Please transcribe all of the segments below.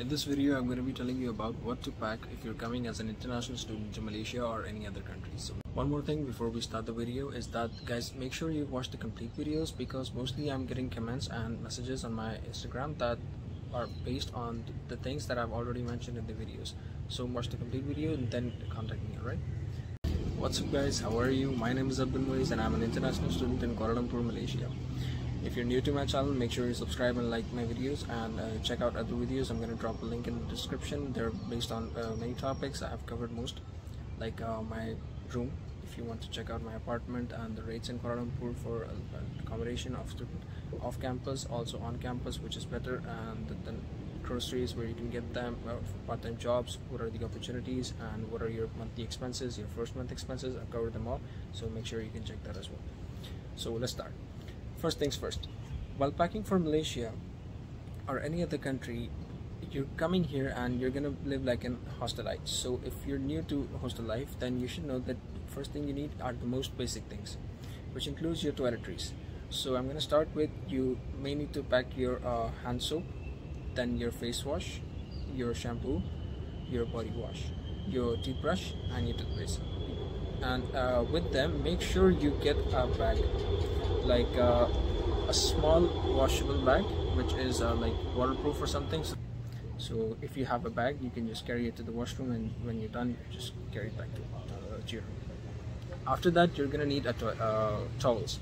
In this video, I'm going to be telling you about what to pack if you're coming as an international student to Malaysia or any other country. So one more thing before we start the video is that guys, make sure you watch the complete videos because mostly I'm getting comments and messages on my Instagram that are based on the things that I've already mentioned in the videos. So watch the complete video and then contact me, alright? What's up guys, how are you? My name is Abdul Muiz and I'm an international student in Kuala Lumpur, Malaysia. If you're new to my channel, make sure you subscribe and like my videos and uh, check out other videos. I'm going to drop a link in the description. They're based on uh, many topics. I've covered most, like uh, my room. If you want to check out my apartment and the rates in Kuala Lumpur for uh, accommodation of student off campus, also on campus, which is better, and then groceries where you can get them, uh, part-time jobs, what are the opportunities, and what are your monthly expenses, your first month expenses. I've covered them all, so make sure you can check that as well. So let's start. First things first, while packing for Malaysia or any other country, you're coming here and you're gonna live like an hostelite. So if you're new to hostel life, then you should know that first thing you need are the most basic things, which includes your toiletries. So I'm gonna start with you may need to pack your uh, hand soap, then your face wash, your shampoo, your body wash, your toothbrush, and your toothpaste. And uh, with them, make sure you get a bag like uh, a small washable bag which is uh, like waterproof or something. So, so, if you have a bag you can just carry it to the washroom and when you're done you just carry it back to, uh, to your room. After that you're gonna need a to uh, towels.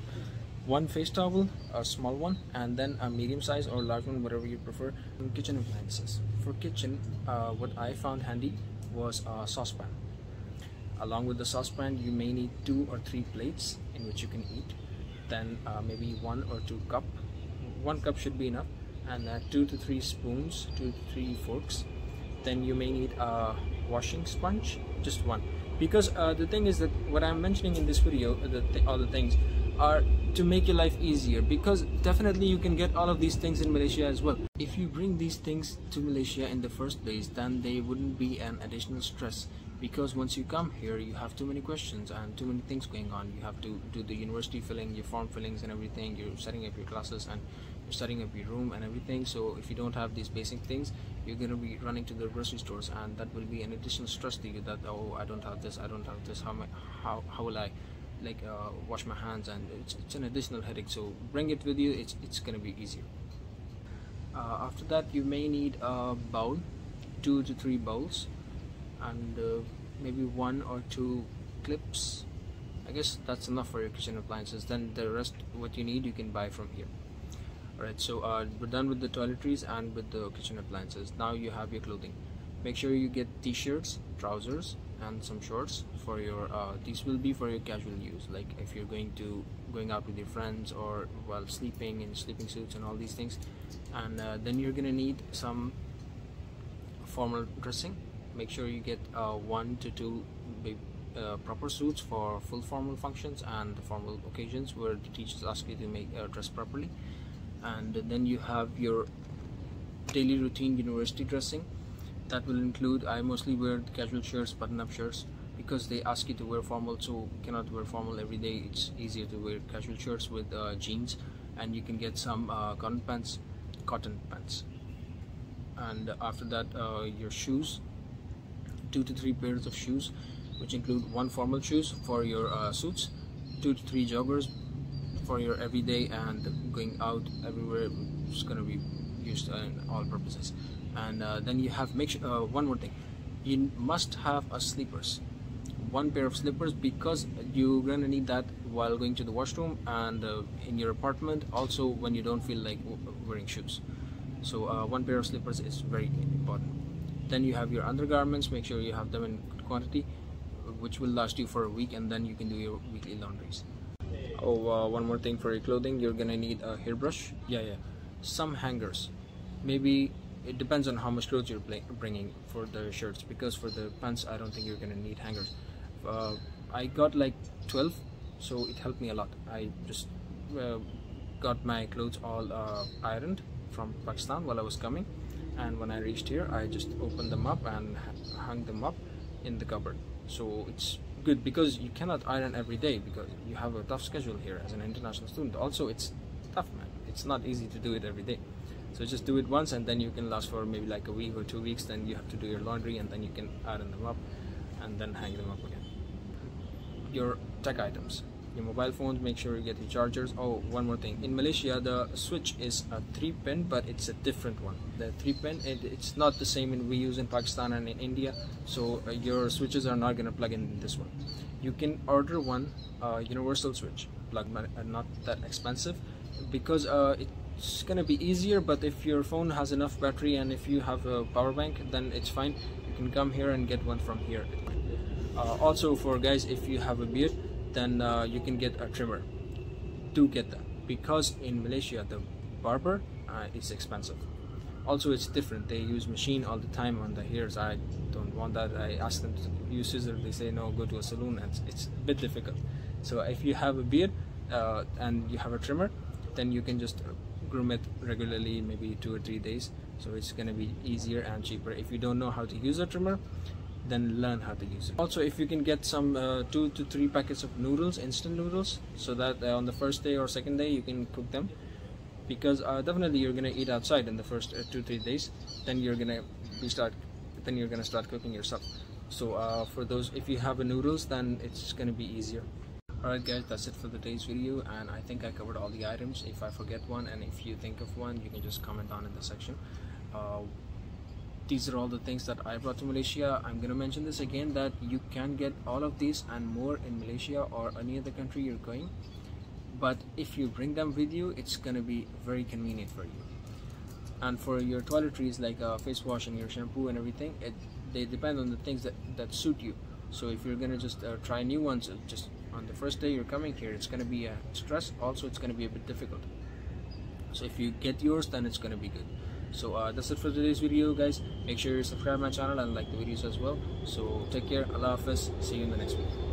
One face towel a small one and then a medium size or large one whatever you prefer. Kitchen appliances. For kitchen uh, what I found handy was a saucepan along with the saucepan you may need two or three plates in which you can eat. Then uh, maybe one or two cup. One cup should be enough. And uh, two to three spoons two to three forks. Then you may need a washing sponge just one. Because uh, the thing is that what I'm mentioning in this video the th all the things are to make your life easier. Because definitely you can get all of these things in Malaysia as well. If you bring these things to Malaysia in the first place then they wouldn't be an additional stress because once you come here you have too many questions and too many things going on. You have to do the university filling your form fillings and everything. You're setting up your classes and you're setting up your room and everything. So if you don't have these basic things you're going to be running to the grocery stores and that will be an additional stress to you that oh i don't have this i don't have this. How my, how, how will i like uh, wash my hands? And it's, it's an additional headache. So bring it with you. It's it's going to be easier. Uh, after that you may need a bowl two to three bowls and uh, maybe one or two clips. I guess that's enough for your kitchen appliances. Then the rest what you need you can buy from here. Alright so uh, we're done with the toiletries and with the kitchen appliances. Now you have your clothing. Make sure you get t-shirts trousers and some shorts for your uh, these will be for your casual use. Like if you're going to going out with your friends or while sleeping in sleeping suits and all these things. And uh, then you're gonna need some formal dressing make sure you get uh, one to two uh, proper suits for full formal functions and formal occasions where the teachers ask you to make uh, dress properly. And then you have your daily routine university dressing. That will include I mostly wear casual shirts button-up shirts because they ask you to wear formal so cannot wear formal every day. It's easier to wear casual shirts with uh, jeans and you can get some uh, cotton pants cotton pants. And after that uh, your shoes two to three pairs of shoes which include one formal shoes for your uh, suits two to three joggers for your everyday and going out everywhere it's gonna be used in all purposes. And uh, then you have make sure uh, one more thing. You must have a slippers one pair of slippers because you're gonna need that while going to the washroom and uh, in your apartment also when you don't feel like wearing shoes. So uh, one pair of slippers is very important then you have your undergarments make sure you have them in good quantity which will last you for a week and then you can do your weekly laundries. Oh uh, one more thing for your clothing. You're gonna need a hairbrush. Yeah yeah. Some hangers. Maybe it depends on how much clothes you're bringing for the shirts because for the pants I don't think you're gonna need hangers. Uh, I got like 12 so it helped me a lot. I just uh, got my clothes all uh, ironed from Pakistan while I was coming and when I reached here I just opened them up and hung them up in the cupboard. So it's good because you cannot iron every day because you have a tough schedule here as an international student. Also it's tough man. It's not easy to do it every day. So just do it once and then you can last for maybe like a week or two weeks. Then you have to do your laundry and then you can iron them up and then hang them up again. Your tech items your mobile phones make sure you get your chargers. Oh one more thing. In malaysia the switch is a three pin but it's a different one. The three pin it, it's not the same in we use in pakistan and in india. So uh, your switches are not going to plug in this one. You can order one uh, universal switch plug uh, not that expensive because uh, it's gonna be easier but if your phone has enough battery and if you have a power bank then it's fine. You can come here and get one from here. Uh, also for guys if you have a beard then uh, you can get a trimmer do get that. Because in Malaysia the barber uh, is expensive. Also it's different. They use machine all the time on the hairs I don't want that. I ask them to use scissors. They say no go to a saloon. And it's a bit difficult. So if you have a beard uh, and you have a trimmer then you can just groom it regularly maybe two or three days. So it's gonna be easier and cheaper. If you don't know how to use a trimmer then learn how to use it. Also if you can get some uh, two to three packets of noodles instant noodles so that uh, on the first day or second day you can cook them. Because uh, definitely you're gonna eat outside in the first uh, two three days then you're gonna be start then you're gonna start cooking yourself. So uh, for those if you have a noodles then it's gonna be easier. Alright guys that's it for today's video and I think I covered all the items. If I forget one and if you think of one you can just comment down in the section. Uh, these are all the things that I brought to Malaysia. I'm gonna mention this again that you can get all of these and more in Malaysia or any other country you're going. But if you bring them with you it's gonna be very convenient for you. And for your toiletries like uh, face wash and your shampoo and everything it they depend on the things that that suit you. So if you're gonna just uh, try new ones uh, just on the first day you're coming here it's gonna be a stress. Also it's gonna be a bit difficult. So if you get yours then it's gonna be good so uh, that's it for today's video guys. Make sure you subscribe my channel and like the videos as well. So take care. Allah hafiz. See you in the next video